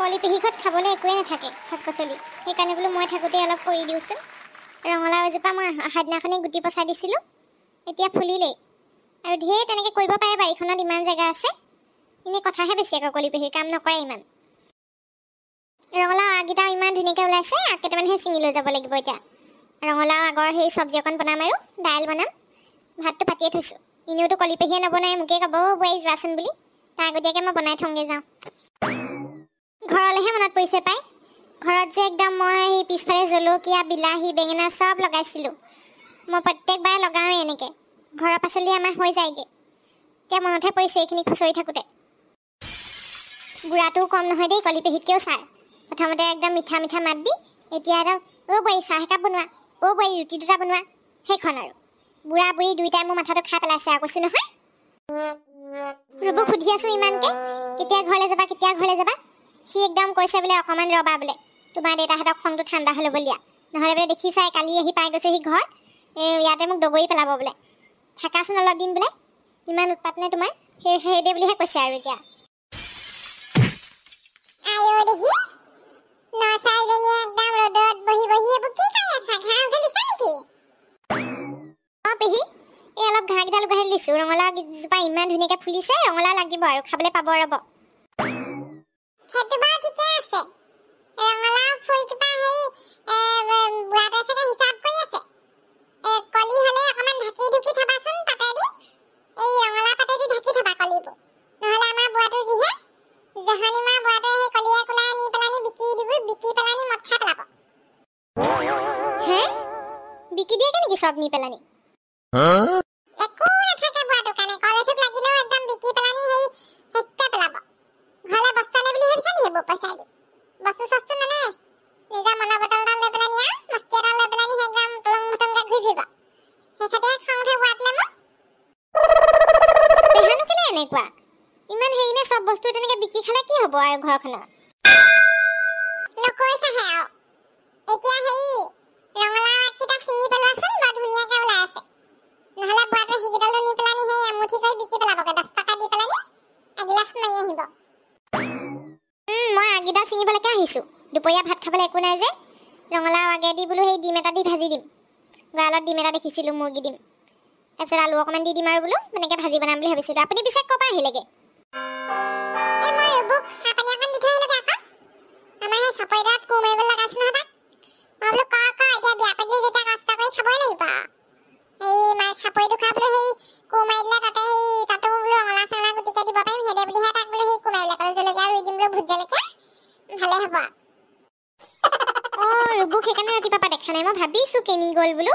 পোৱালী পেহীঘৰত খাবলৈ একোৱেই নাথাকে শাক পাচলি। সেইকাৰণে বোলো মই থাকোঁতে অলপ কৰি দিওঁচোন। ৰঙালাও এজোপা মই অহাদিনাখনেই গুটি পচাই দিছিলোঁ। এতিয়া ফুলিলেই। আৰু ঢেৰ তেনেকৈ কৰিব পাৰে বাৰীখনত ইমান জেগা আছে। এনেই কথাহে বেছি আকৌ কলি পেহীৰ কাম নকৰে ইমান। ৰঙালাও আগকেইটাও ইমান ধুনীয়াকৈ ওলাইছে আগ কেইটামানহে ছিঙি লৈ যাব লাগিব এতিয়া। ৰঙালাও আগৰ সেই চব্জি অকণ বনাম আৰু দাইল বনাম। ভাতটো পাতিয়ে থৈছোঁ। এনেওতো কলি পেহীয়ে নবনাই মোকেই ক'ব বোৱাৰী যোৱাচোন বুলি। তাৰ আগতীয়াকৈ মই বনাই থওঁগৈ যাওঁ। ঘৰলৈহে মনত পৰিছে পাই। ঘৰত যে একদম মই সেই পিছফালে জলকীয়া বিলাহী বেঙেনা চব লগাইছিলোঁ। মই প্ৰত্যেকবাৰে লগাওঁৱেই এনেকৈ। ঘৰৰ পাচলি আমাৰ হৈ যায়গৈ। এতিয়া মনতহে পৰিছে এইখিনি খুচৰি থাকোঁতে। গুড়াটোও কম নহয় দেই কলিপেহীতকৈও ছাৰ। প্ৰথমতে একদম মিঠা মিঠা মাত দি এতিয়া আৰু অ' বোৱাৰী চাহ একাপ বনোৱা। অ' বোৱাৰী ৰুটি দুটা বনোৱা। সেইখন আৰু। বুঢ়া বুঢ়ী দুয়োটাই মোৰ মাথাটো খাই পেলাইছে আৰু কৈছোঁ নহয়। ৰ'ব সুধি আছোঁ ইমানকৈ। কেতিয়া ঘৰলৈ যাবা কেতিয়া ঘৰলৈ যাবা? সি একদম কৈছে বোলে অকণমান ৰ'বা বোলে তোমাৰ দেউতাহঁতক খংটো ঠাণ্ডা হ'লে বলিয়া। নহ'লে বোলে দেখি চাই কালি আহি পাই গৈছেহি ঘৰত এই ইয়াতে মোক দগৰি পেলাব বোলে। থাকাচোন অলপ দিন বোলে ইমান উৎপাত নে তোমাৰ সেই সেইদে বুলিহে কৈছে আৰু এতিয়া। পেহী এই অলপ ঘাঁহকেইডাল উঘালি দিছোঁ ৰঙালাওজোপা ইমান ধুনীয়াকৈ ফুলিছে ৰঙালাও লাগিব আৰু খাবলৈ পাব ৰ'ব। সেইটোবা ঠিকে আছে ৰঙালাও ফুল হেৰি ব্লাডে চাগে হিচাপ কৰি আছে কলি হলে অকমান ঢাকি ঢুকি থবাচোন পাতেদি এই ৰঙালা পাতেদি ঢাকি থবা কলিবোৰ নহলে আমাৰ বোৱাটো যিহে জাহানী মা বোৱাটোৱে সেই কলিয়া কোলাই নি পেলাই বিকি দিব বিকি পেলাই মদ খাই পেলাব বিকি দিয়েগে নেকি চব নি পেলাই হা ಗೋಪಾಲ್ ಸಾಡಿ ಬಸ್ಸು ಸಸ್ತು ನನೆ ನಿಜಾ ಮನ ಬಟಲ್ದಲ್ಲ ಬೆಳನಿಯ ಮಸ್ಕೇರಲ್ಲ ಬೆಳನಿ ಹೆಗ್ರಾಮ್ ತುಂಗ ತುಂಗ ಗಿಬಿಬ ಹೆಕಟೆ ಖಾಂಗ್ರೆ ವಾಟ್ಲಮ ಬೆಹನು ಕಲೆ ಅನೇಕ ಇಮನ್ ಹೇಯಿನೆ ಸಬ್ ಬಸ್ತು ತನಗೆ ಬಿಕಿ ಖಲೆ ಕಿ ಹಬೋ ಆರ ಘರಖನ ভাত ডিম এটা দেখিছিলোঁ মুৰ্গী ডিম তাৰপিছত আলু অকণমান দি দিম আৰু বোলো এনেকৈ ভাজি বনাম বুলি ভাবিছিলোঁ। আপুনি পিছে ক'ৰপৰা আহিলেগৈ? ৰাতিপুৱাৰ পৰা দেখা নাই। মই ভাবিছো কেনি গ'ল বোলো।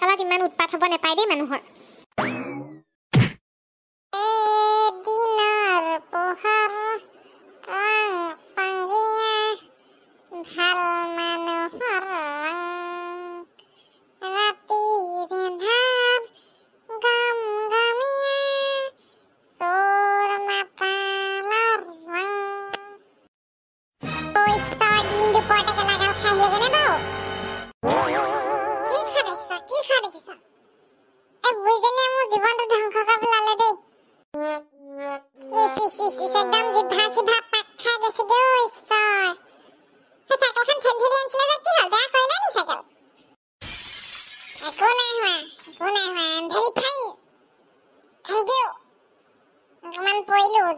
কালত ইমান উৎপাত হ'ব নাপায় দেই মানুহৰ।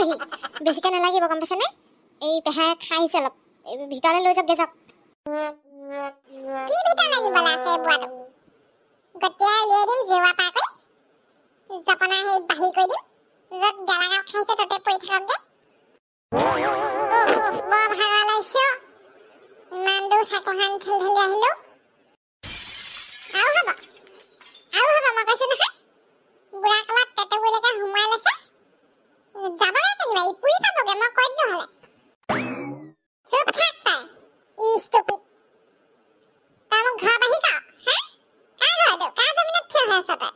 পেহী। বেছিকৈ নালাগিব গম পাইছেনে? এই পেহাই খাই আহিছে অলপ ভিতৰলৈ লৈ যাওক যাওক। কি ভিতৰলৈ নিবলৈ আছে এই বুঢ়াটো গতিয়াই উলিয়াই দিম জেওৰা পাৰ কৰি। জপনা সেই বাঢ়ি কৰি দিম। য'ত গেলাগাল খাইছে ততে পৰি থাককগে উফ, উফ, বৰ ভাগৰ লাগিছে অ'। ইমান দূৰ চাইকেলখন ঠেলি ঠেলি আহিলো। আৰু হ'ব আৰু হ'ব মই কৈছো নহয়? বুঢ়া কালত পেটুগুৰিলৈকে সোমাই লৈছে। যাবগে কেনিবা ইপুৰি পাবগে মই কৈ দিলো হ'লে চুপ থাক তই ই stupid। তই মোক ঘৰ বাঢ়ি ক হা কাৰ ঘৰ কাৰ জমিনত থিয় হৈ আছ তই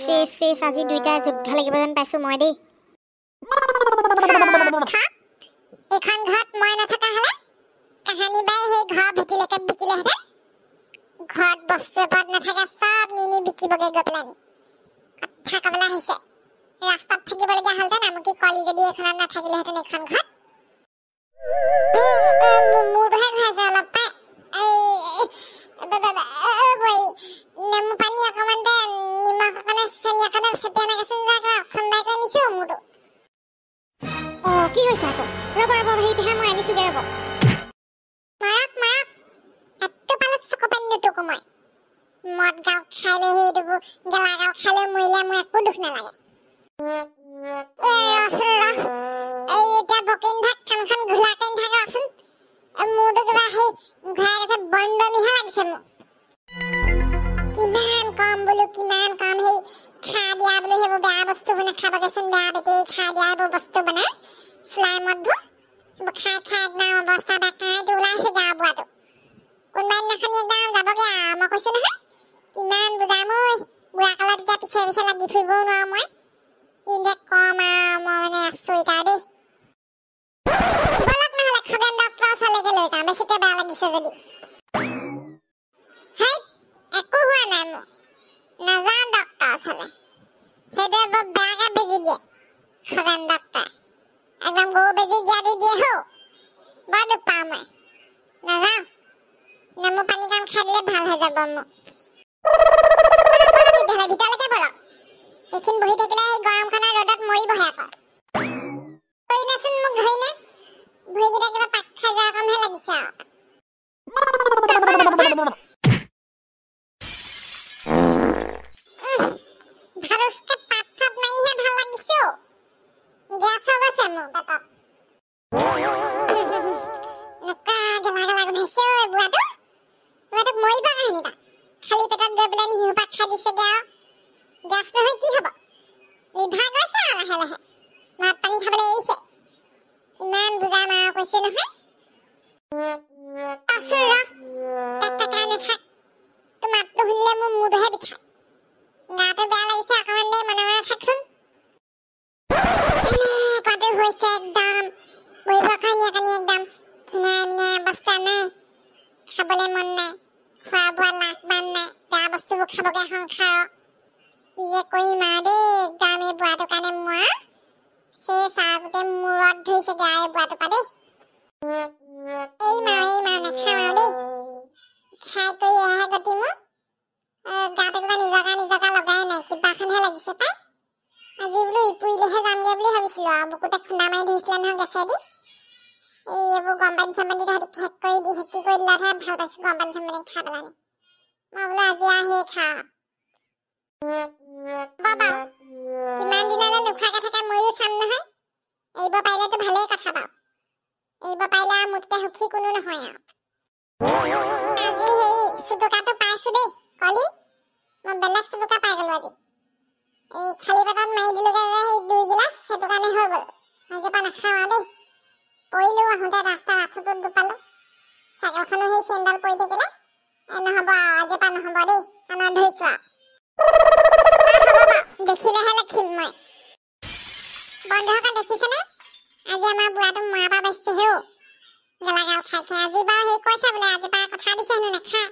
চেচ চেচ আজি দুইটাই যুদ্ধ লাগিব যেন পাইছোঁ মই দেই থাক। এইখন ঘৰত মই নথকা হ'লে কাহানী বাই সেই ঘৰ ভেটিলৈকে বিকিলেহেঁতেন ঘৰত বস্তু এপদ নাথাকে চব নি নি বিকিবগে গৈ পেলাই কথা ক'বলৈ আহিছে ৰাস্তাত থাকিবলগীয়া হ'লহেঁতেন আমুকি কলি যদি এইখনত নাথাকিলেহেঁতেন এইখন ঘৰত উম, উম, মূ- মূৰটোহে ঘূৰাইছে অলপ পাই এই ব- ব- ব- অ, বৈ, নেমু পানী অকণমান দে নিমখ অকণে চেনি অকণে চেপি আনাগেচোন যা একেবাৰে চন্দাই কৰি নিছো মূৰটো। অঁ কি হৈছে আকৌ? ৰ'ব ৰ'ব সেই পেহা মই আনিছোঁগৈ ৰ'ব। মাৰক মাৰক এটো পালে চকু পানী নুটুকো মই। মদ গাল খাই লৈ সেইটোবোৰ গেলা গাল খাই লৈ মৰিলে মোৰ একো দুখ নালাগে। কিমান বুজাম বুঢ়া কালত এতিয়া পিছে পিছে লাগি ফুৰিবও নোৱাৰো মই কিন্তু কম মই মানে আচৰিত আৰু দেই বলক নহ'লে খগেন ওচৰলৈকে লৈ যাওঁ বেছিকে বেয়া লাগিছে যদি হেই একো হোৱা নাই মোৰ নাযাওঁ ডক্টৰৰ ওচৰলৈ সেইটোৱে বৰ বেয়াকে বেজি দিয়ে খগেন ডক্টৰে একদম গৰু বেজি দিয়াটো দিয়ে হৌ বৰ দুখ পাওঁ মই নাযাওঁ নেমু পানী কণ খাই দিলে ভাল হৈ যাব মোৰ ভিতৰলৈকে বলক এইখিন বহি থাকিলে গৰমখনৰ ৰ'দত মৰিবহে আকৌ। ধৰিনেচোন মোক ধৰিনে ভৰিকেইটা কিবা পাক খাই যোৱা কমহে লাগিছে আৰু। খালী পেটত গৈ পেলাই নিহু পাত খাই দিছেগে আৰু। গেছ নহয় কি হ'ব? লিভাৰ গৈছে আৰু লাহে লাহে ভাত পানী খাবলৈ এৰিছে। কিমান বুজাম আৰু কৈছো নহয়। খাবলৈ মন নাই। খোৱা বোৱা লাখ বান নাই। বেয়া বস্তুবোৰ খাবগে সংসাৰৰ। কি যে কৰিম আৰু দেই একদম এই বুঢ়াটোৰ কাৰণে মই সেই চাহ গোটেই মূৰত ধৰিছেগে আৰু এই বুঢ়াটোৰ পৰা দেই। এই মাৰ এই নাখাম আৰু দেই। খাই কৰি এয়াহে গতি মোৰ গাটো কিবা নিজকা নিজকা লগাই নাই কিবাখনহে লাগিছে পাই। আজি বোলো ইপুৰিলেহে যামগে বুলি ভাবিছিলো আৰু বুকুতে খুন্দা মাৰি ধৰিছিলে নহয় গেছেদি। এই এইবোৰ গৰম পানী চৰম তহঁতি শেষ কৰি দি শেকি কৰি দিলেহে ভাল পাইছো গৰম পানী চৰম পানী খাই পেলাই মই বোলো আজি আৰু সেই খা দিনলৈ নোখোৱাকে থাকে ময়ো চাম নহয়। এৰিব পাৰিলেতো ভালেই কথা বাৰু। এৰিব পাৰিলে আৰু মোতকে সুখী কোনো নহয় আৰু। আজি সেই চুটুকাটো পাইছো দেই কলি। মই বেলেগ চুটুকা পাই গলো আজি। এই খালী পেটত মাৰি দিলোগে যে সেই দুই গিলাচ সেইটো কাৰণে হৈ গ'ল। আজিৰ পৰা নাখাওঁ আৰু দেই। পৰিলো আহোঁতে ৰাস্তাৰ আঁঠুটোত দুপালো। চাইকেলখনো সেই চেইনডাল পৰি থাকিলে। এ নহ'ব আৰু আজিৰ পৰা নহ'ব দেই। আমাৰ ধৰিছো আৰু। দেখিলেহে লিখিম মই। বন্ধুসকল দেখিছেনে? আজি আমাৰ বুঢ়াটো মৰাৰ পৰা বাচিছেহে গেলাগাল খাই খাই আজি বাৰু সেই কৈছে বোলে আজিৰ পৰা কথা দিছে হেনো নাখায়।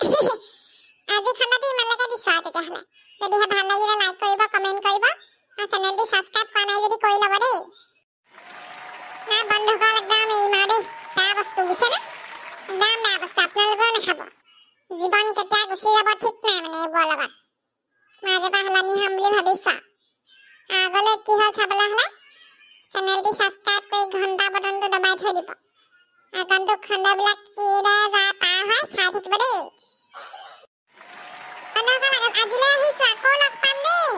আজি খণ্ডটো ইমানলৈকে দিছো আৰু তেতিয়াহ'লে। যদিহে ভাল লাগিলে লাইক কৰিব কমেণ্ট কৰিব আৰু চেনেলটো ছাবস্ক্ৰাইব কৰা নাই যদি কৰি ল'ব দেই। নাই বন্ধুসকল একদম আৰু দেই। বেয়া বস্তু বুজিছেনে? একদম বেয়া বস্তু আপোনালোকেও নাখাব। জীৱন কেতিয়া গুচি যাব ঠিক নাই মানে এইবোৰৰ লগত। মই আজিৰ পৰা সলনি হ'ম বুলি ভাবিছো আৰু। আগলৈ কি হয় চাবলৈ হ'লে? চেনেলটি ছাবস্ক্ৰাইব কৰি ঘণ্টা বটনটো দবাই থৈ দিব। আগন্তু খণ্ডবিলাক কিদৰে যায় পাৰ হয় চাই থাকিব দেই। আজিলৈ আহিছোঁ। আকৌ লগ পাম দেই।